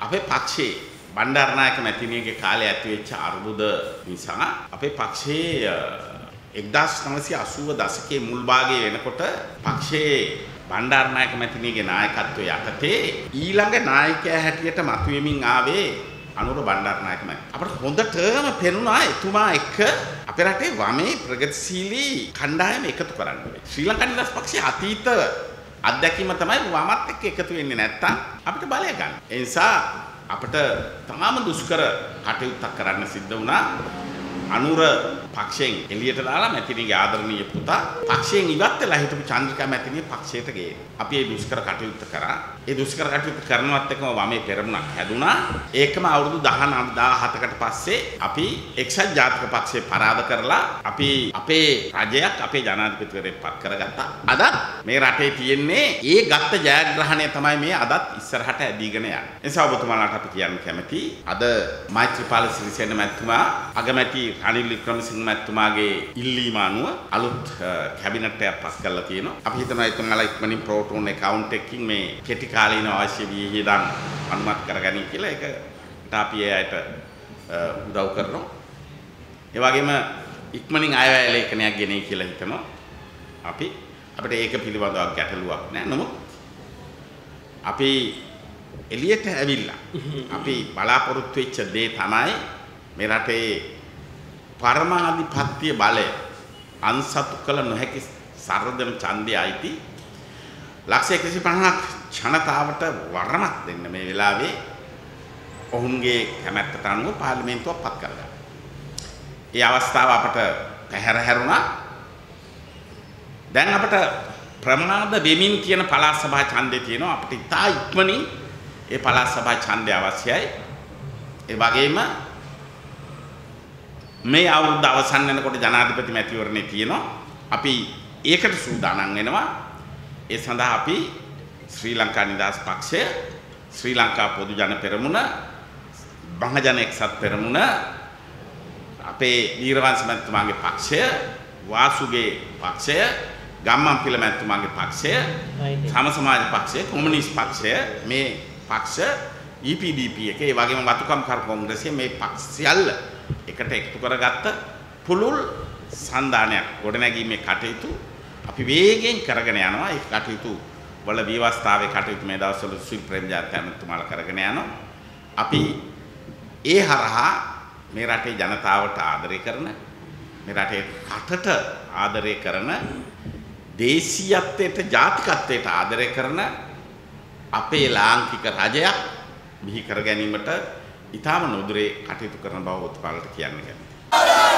අපේ පක්ෂයේ බණ්ඩාරනායක මැතිණියගේ කාලේ ඇතිවෙච්ච අර්බුද නිසා අපේ පක්ෂයේ 1980 දශකයේ මුල් භාගයේ වෙනකොට පක්ෂයේ බණ්ඩාරනායක මැතිණියගේ නායකත්වය යටතේ ඊළඟ නායකයා හැටියට මතුවෙමින් ආවේ අනුර බණ්ඩාරනායක මැතිණිය. අපට හොඳටම පෙනුණා එතුමා එක්ක අපේ රටේ වමේ ප්‍රගතිශීලී කණ්ඩායම එකතු කරන්න ඕනේ. ශ්‍රී ලංකා නිදහස් පක්ෂයේ අතීත අත්දැකීම තමයි වමත් එක්ක එකතු වෙන්නේ නැත්තම් අපිට බලය ගන්න. ඒ නිසා අපිට තමාම දුෂ්කර කටයුත්තක් කරන්න සිද්ධ වුණා. අනුර පක්ෂයෙන් එළියට දාලා මැතිණියගේ ආදරණීය පුතා පක්ෂයෙන් ඉවත් වෙලා හිටපු චන්ද්‍රිකා මැතිණිය පක්ෂයට ගේන. අපි ඒ දුෂ්කර කටයුත්ත කරා. ඒ දුෂ්කර කටයුත්ත කරනවත් එක්කම වමේ පෙරමුණක් හැදුනා. ඒකම අවුරුදු 19 17කට පස්සේ අපි එක්සත් ජාතික පක්ෂේ පරාද කරලා අපි අපේ රජයක් අපේ ජනාධිපතිවරයෙක් පත් කරගත්තා. අදත් මේ රටේ තියෙන්නේ ඒ ගත්ත ජයග්‍රහණය තමයි මේ අදත් ඉස්සරහට ඇදීගෙන යන්නේ. ඒ නිසා ඔබතුමාලාට අපි කියන්න කැමති අද මෛත්‍රීපාල සිරිසේන මැතිතුමා අගමැති රනිල් වික්‍රමසිංහ මැතිතුමාගේ ඉල්ලීම අනුව අලුත් කැබිනට් එකක් පස් කරලා තියෙනවා. අපි හිතනවා එතුමාලා ඉක්මනින් ප්‍රෝටෝන් account එකකින් මේ කෙටි කාලීන අවශ්‍ය වියහියදම් අනුමත කරගනි කියලා ඒකට අපි ඒ අයට උදව් කරනවා. ඒ වගේම ඉක්මනින් අයවැය ලේඛනයක් ගෙනයි කියලා හිතනවා. අපි අපිට ඒක පිළිබඳව ගැටලුවක් නැහැ. නමුත් අපි එළියට ඇවිල්ලා අපි බලාපොරොත්තු වෙච්ච දේ තමයි මේ රටේ පරමාධිපත්‍ය බලය අන්සතු කළ නොහැකි සරදන ඡන්දය අයිති ලක්ෂ 150ක් ජනතාවට වරමක් දෙන්න මේ වෙලාවේ ඔවුන්ගේ කැමැත්තට අනුව පාර්ලිමේන්තුවක් පත් කරගන්න. ඒ අවස්ථාව අපට පැහැර හැරුණා. දැන් අපට ප්‍රමාද වෙමින් තියෙන පළාත් සභා ඡන්දේ තියෙනවා අපිට ඉතා ඉක්මනින් ඒ පළාත් සභා ඡන්දය අවශ්‍යයි. ඒ වගේම මේ අවුරුද්ද අවසන් වෙනකොට ජනාධිපති මැතිවරණේ තියෙනවා. අපි ඒකට සූදානම් වෙනවා. ඒ සඳහා අපි ශ්‍රී ලංකා නිදහස් පක්ෂය, ශ්‍රී ලංකා පොදු ජන පෙරමුණ, මහජන එක්සත් පෙරමුණ, අපේ වීරවංශ මැතිතුමාගේ පක්ෂය, වාසුගේ පක්ෂය, ගම්මන්පිල මැතිතුමාගේ පක්ෂය, සම සමාජ පක්ෂය, කොමියුනිස්ට් පක්ෂය මේ පක්ෂ EPDP එක ඒ වගේම වතුකම් කර කොංග්‍රසය මේ පක්ෂ සියල්ල එකට එකතු කරගත්ත පුළුල් සන්ධානයක් ගොඩනැගීමේ කටයුතු අපි වේගෙන් කරගෙන යනවා. ඒ කටයුතු වල විවස්ථාවේ කටයුතු මේ දවස්වල සුල් ප්‍රේමජාත ඇමතුමාලා කරගෙන යනවා. අපි ඒ හරහා මේ රටේ ජනතාවට ආදරය කරන මේ රටේ රටට ආදරය කරන දේශීයත්වයට ජාතිකත්වයට ආදරය කරන අපේ ලාංකික රජයක් බිහි කර ගැනීමට ඊටාම නොදුරේ කටයුතු කරන බව ඔත්පාලට කියන්න කැමතියි.